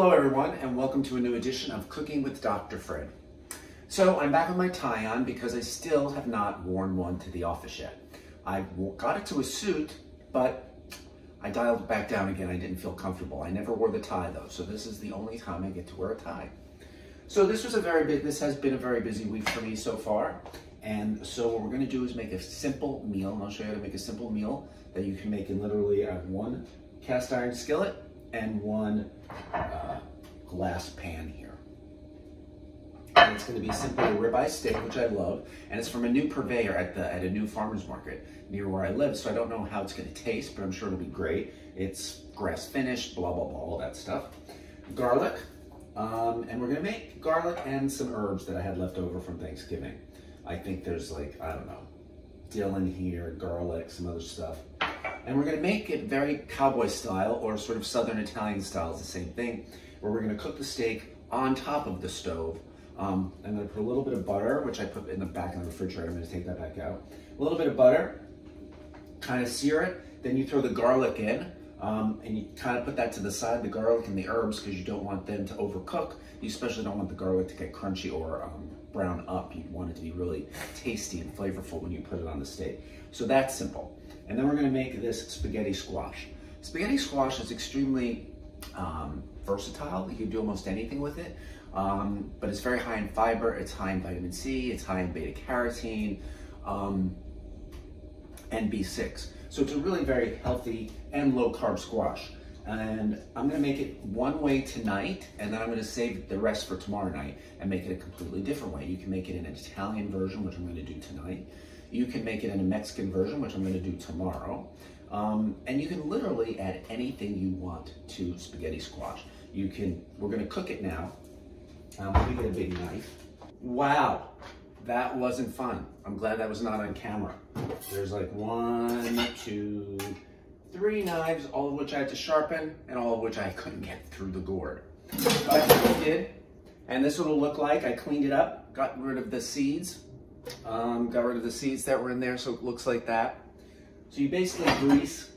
Hello everyone and welcome to a new edition of Cooking with Dr. Fred. So I'm back with my tie on because I still have not worn one to the office yet. I got it to a suit, but I dialed it back down again. I didn't feel comfortable. I never wore the tie though, so this is the only time I get to wear a tie. So this was a very big, this has been a very busy week for me so far. And so what we're gonna do is make a simple meal, and I'll show you how to make a simple meal that you can make in literally uh, one cast iron skillet and one uh, glass pan here. And it's going to be simply a ribeye steak, which I love, and it's from a new purveyor at the at a new farmer's market near where I live. So I don't know how it's going to taste, but I'm sure it'll be great. It's grass finished, blah blah blah, all that stuff. Garlic, um, and we're going to make garlic and some herbs that I had left over from Thanksgiving. I think there's like I don't know, dill in here, garlic, some other stuff. And we're gonna make it very cowboy style or sort of Southern Italian style, it's the same thing, where we're gonna cook the steak on top of the stove. Um, I'm gonna put a little bit of butter, which I put in the back of the refrigerator, I'm gonna take that back out. A little bit of butter, kind of sear it, then you throw the garlic in, um, and you kind of put that to the side, the garlic and the herbs, because you don't want them to overcook. You especially don't want the garlic to get crunchy or um, brown up. You want it to be really tasty and flavorful when you put it on the steak. So that's simple. And then we're gonna make this spaghetti squash. Spaghetti squash is extremely um, versatile. You can do almost anything with it, um, but it's very high in fiber, it's high in vitamin C, it's high in beta carotene, um, and B6. So it's a really very healthy and low carb squash. And I'm gonna make it one way tonight, and then I'm gonna save the rest for tomorrow night and make it a completely different way. You can make it in an Italian version, which I'm gonna do tonight. You can make it in a Mexican version, which I'm gonna do tomorrow. Um, and you can literally add anything you want to spaghetti squash. You can, we're gonna cook it now. Um, let me get a big knife. Wow, that wasn't fun. I'm glad that was not on camera. There's like one, two, three knives, all of which I had to sharpen and all of which I couldn't get through the gourd. But I did, and this it'll look like. I cleaned it up, got rid of the seeds, um, got rid of the seeds that were in there, so it looks like that. So you basically grease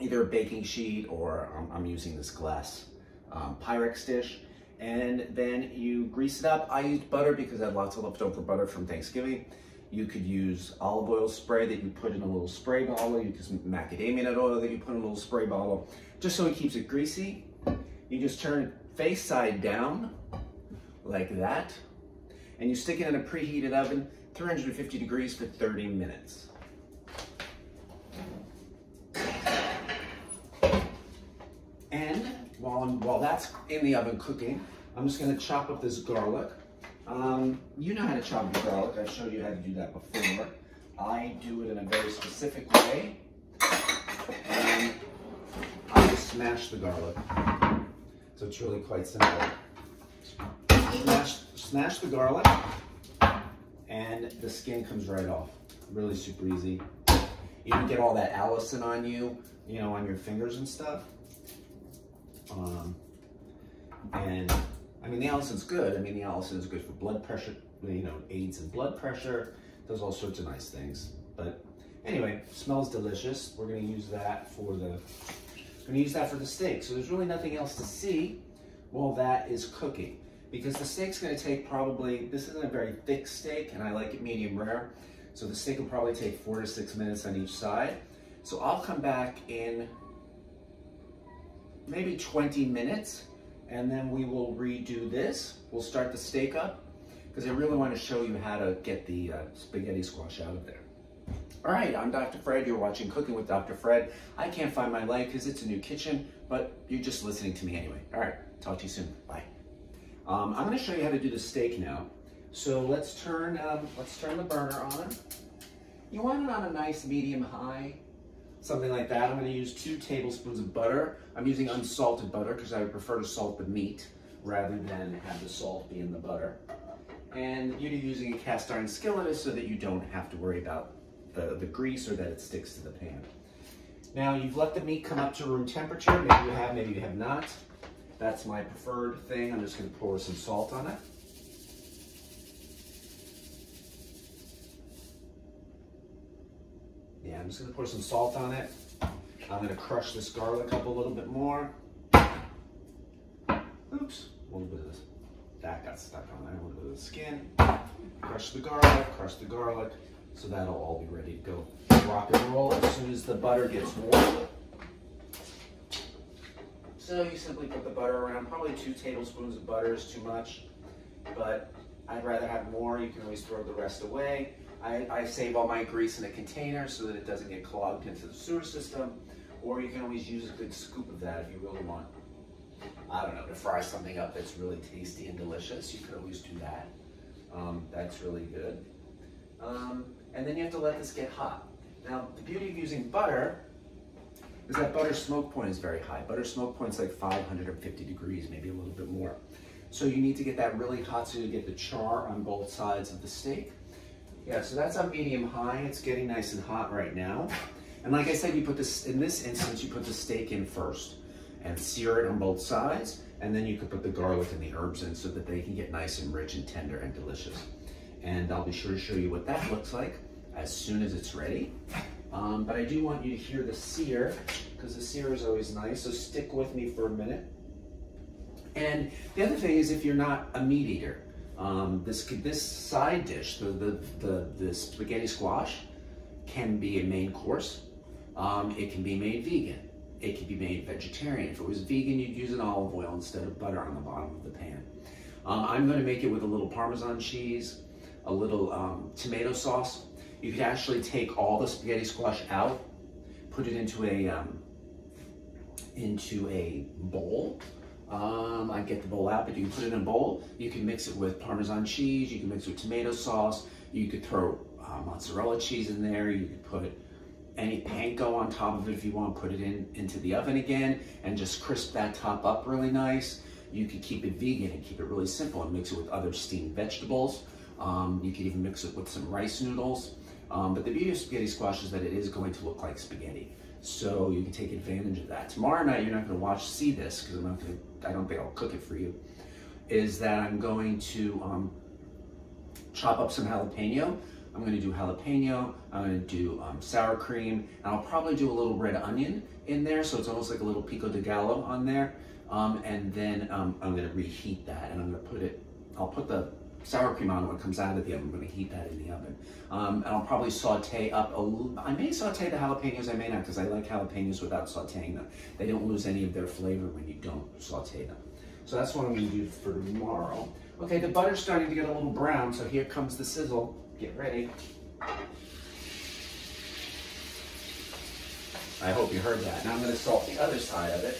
either a baking sheet or um, I'm using this glass um, Pyrex dish. And then you grease it up. I used butter because I had lots of leftover butter from Thanksgiving. You could use olive oil spray that you put in a little spray bottle. You could use macadamia nut oil that you put in a little spray bottle, just so it keeps it greasy. You just turn it face side down, like that and you stick it in a preheated oven, 350 degrees for 30 minutes. And while, I'm, while that's in the oven cooking, I'm just gonna chop up this garlic. Um, you know how to chop your garlic. I've showed you how to do that before. I do it in a very specific way. And I just smash the garlic. So it's really quite simple. Smash smash the garlic and the skin comes right off. Really super easy. You don't get all that Allicin on you, you know, on your fingers and stuff. Um, and I mean, the Allicin's good. I mean, the Allicin is good for blood pressure, you know, aids in blood pressure, does all sorts of nice things. But anyway, smells delicious. We're gonna use that for the, gonna use that for the steak. So there's really nothing else to see while that is cooking because the steak's gonna take probably, this isn't a very thick steak and I like it medium rare. So the steak will probably take four to six minutes on each side. So I'll come back in maybe 20 minutes and then we will redo this. We'll start the steak up because I really want to show you how to get the uh, spaghetti squash out of there. All right, I'm Dr. Fred. You're watching Cooking with Dr. Fred. I can't find my light because it's a new kitchen, but you're just listening to me anyway. All right, talk to you soon. Bye. Um, I'm going to show you how to do the steak now. So let's turn um, let's turn the burner on. You want it on a nice medium high, something like that. I'm going to use two tablespoons of butter. I'm using unsalted butter because I prefer to salt the meat rather than have the salt be in the butter. And you're using a cast iron skillet so that you don't have to worry about the, the grease or that it sticks to the pan. Now you've let the meat come up to room temperature. Maybe you have, maybe you have not. That's my preferred thing. I'm just going to pour some salt on it. I'm just to pour some salt on it. I'm to crush this garlic up a little bit more. oops, a little bit of this, that got stuck on there, a little bit of the skin. Crush the garlic, crush the garlic. So that'll all be ready to go rock and roll as soon as the butter gets warm. So you simply put the butter around, probably two tablespoons of butter is too much, but I'd rather have more. You can always throw the rest away. I, I save all my grease in a container so that it doesn't get clogged into the sewer system, or you can always use a good scoop of that if you really want, I don't know, to fry something up that's really tasty and delicious. You could always do that. Um, that's really good. Um, and then you have to let this get hot. Now, the beauty of using butter is that butter smoke point is very high. Butter smoke point is like 550 degrees, maybe a little bit more. So you need to get that really hot so you get the char on both sides of the steak. Yeah, so that's on medium high. It's getting nice and hot right now. And like I said, you put this, in this instance, you put the steak in first and sear it on both sides. And then you could put the garlic and the herbs in so that they can get nice and rich and tender and delicious. And I'll be sure to show you what that looks like as soon as it's ready. Um, but I do want you to hear the sear because the sear is always nice. So stick with me for a minute. And the other thing is if you're not a meat eater, um, this this side dish, the, the, the, the, spaghetti squash, can be a main course. Um, it can be made vegan. It can be made vegetarian. If it was vegan, you'd use an olive oil instead of butter on the bottom of the pan. Um, I'm going to make it with a little Parmesan cheese, a little um, tomato sauce, you could actually take all the spaghetti squash out, put it into a um, into a bowl. Um, I get the bowl out, but you can put it in a bowl. You can mix it with Parmesan cheese. You can mix it with tomato sauce. You could throw uh, mozzarella cheese in there. You could put any panko on top of it if you want. Put it in into the oven again and just crisp that top up really nice. You could keep it vegan and keep it really simple and mix it with other steamed vegetables. Um, you could even mix it with some rice noodles. Um, but the beauty of spaghetti squash is that it is going to look like spaghetti. So you can take advantage of that. Tomorrow night, you're not gonna watch, see this, because I'm not gonna, I don't think I'll cook it for you, is that I'm going to um, chop up some jalapeno. I'm gonna do jalapeno, I'm gonna do um, sour cream, and I'll probably do a little red onion in there, so it's almost like a little pico de gallo on there. Um, and then um, I'm gonna reheat that, and I'm gonna put it, I'll put the sour cream on when it comes out of the oven. I'm going to heat that in the oven. Um, and I'll probably saute up, a, I may saute the jalapenos, I may not, because I like jalapenos without sauteing them. They don't lose any of their flavor when you don't saute them. So that's what I'm going to do for tomorrow. Okay, the butter's starting to get a little brown, so here comes the sizzle. Get ready. I hope you heard that. Now I'm going to salt the other side of it.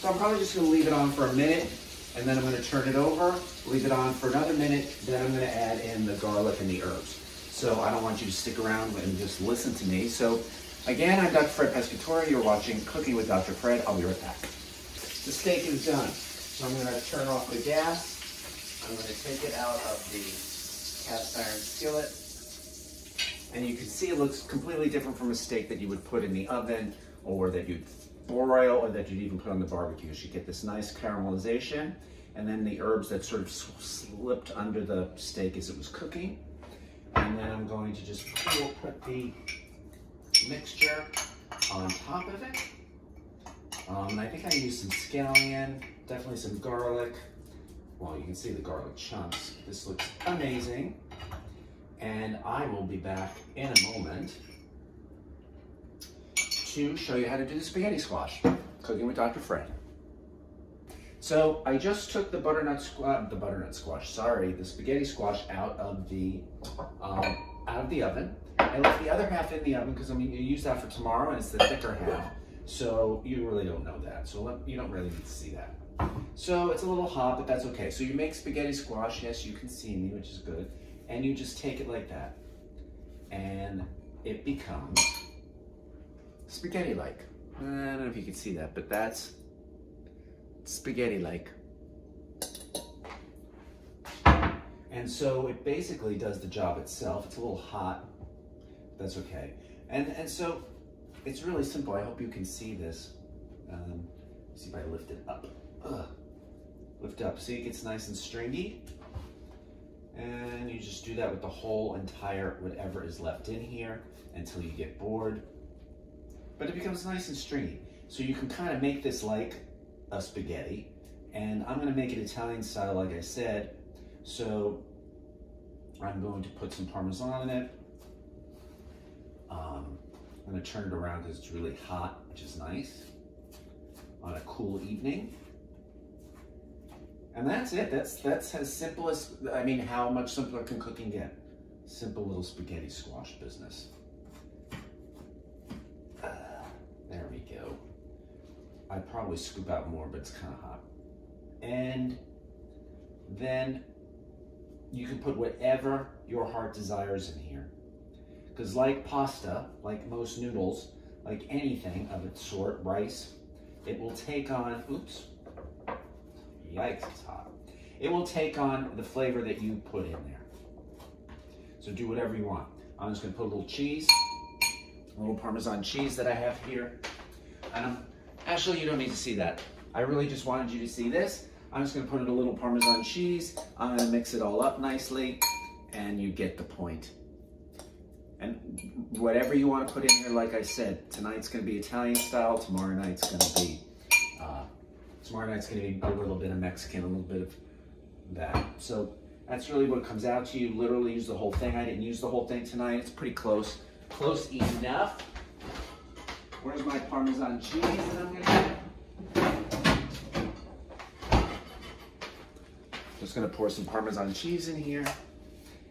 So I'm probably just going to leave it on for a minute and then I'm gonna turn it over, leave it on for another minute, then I'm gonna add in the garlic and the herbs. So I don't want you to stick around and just listen to me. So again, I'm Dr. Fred Pescatore. You're watching Cooking with Dr. Fred. I'll be right back. The steak is done. So I'm gonna turn off the gas. I'm gonna take it out of the cast iron skillet. And you can see it looks completely different from a steak that you would put in the oven or that you'd broil or that you'd even put on the barbecue. You get this nice caramelization and then the herbs that sort of slipped under the steak as it was cooking. And then I'm going to just put the mixture on top of it. Um, I think I used some scallion, definitely some garlic. Well, you can see the garlic chunks. This looks amazing. And I will be back in a moment to show you how to do the spaghetti squash, cooking with Dr. Fred. So I just took the butternut squash, the butternut squash, sorry, the spaghetti squash out of the um, out of the oven. I left the other half in the oven because I'm going to use that for tomorrow, and it's the thicker half. So you really don't know that. So you don't really need to see that. So it's a little hot, but that's okay. So you make spaghetti squash. Yes, you can see me, which is good. And you just take it like that. And it becomes spaghetti-like. I don't know if you can see that, but that's spaghetti-like. And so it basically does the job itself. It's a little hot, that's okay. And, and so it's really simple. I hope you can see this. Um, see if I lift it up. Ugh. Lift up. See, it gets nice and stringy. And you just do that with the whole entire whatever is left in here until you get bored but it becomes nice and stringy. So you can kind of make this like a spaghetti. And I'm gonna make it Italian style, like I said. So I'm going to put some Parmesan in it. Um, I'm gonna turn it around because it's really hot, which is nice on a cool evening. And that's it. That's that's as simple as I mean, how much simpler can cooking get? Simple little spaghetti squash business. Uh, there we go. I'd probably scoop out more, but it's kind of hot. And then you can put whatever your heart desires in here. Because like pasta, like most noodles, like anything of its sort, rice, it will take on, oops, yikes, it's hot. It will take on the flavor that you put in there. So do whatever you want. I'm just gonna put a little cheese, a little Parmesan cheese that I have here. And I'm, actually, you don't need to see that. I really just wanted you to see this. I'm just gonna put in a little Parmesan cheese. I'm gonna mix it all up nicely and you get the point. And whatever you wanna put in here, like I said, tonight's gonna be Italian style, tomorrow night's gonna be, uh, tomorrow night's gonna be a little bit of Mexican, a little bit of that. So that's really what comes out to you. Literally use the whole thing. I didn't use the whole thing tonight. It's pretty close. Close enough. Where's my Parmesan cheese that I'm gonna get? Just gonna pour some Parmesan cheese in here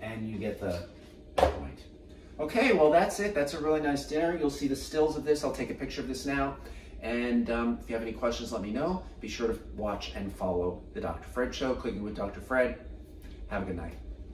and you get the point. Okay, well that's it. That's a really nice dinner. You'll see the stills of this. I'll take a picture of this now. And um, if you have any questions, let me know. Be sure to watch and follow the Dr. Fred Show, Cooking with Dr. Fred. Have a good night.